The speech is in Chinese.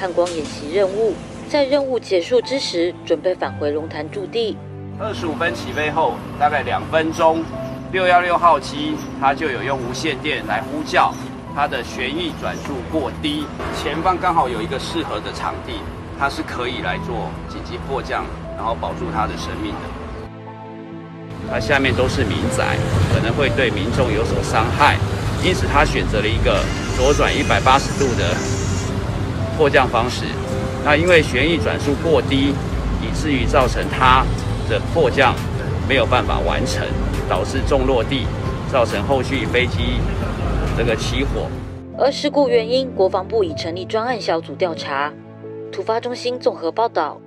汉光演习任务，在任务结束之时，准备返回龙潭驻地。二十五分起飞后，大概两分钟，六幺六号机它就有用无线电来呼叫，它的旋翼转速过低，前方刚好有一个适合的场地，它是可以来做紧急迫降，然后保住它的生命的。它下面都是民宅，可能会对民众有所伤害，因此他选择了一个左转一百八十度的。迫降方式，那因为旋翼转速过低，以至于造成它的迫降没有办法完成，导致重落地，造成后续飞机这个起火。而事故原因，国防部已成立专案小组调查。突发中心综合报道。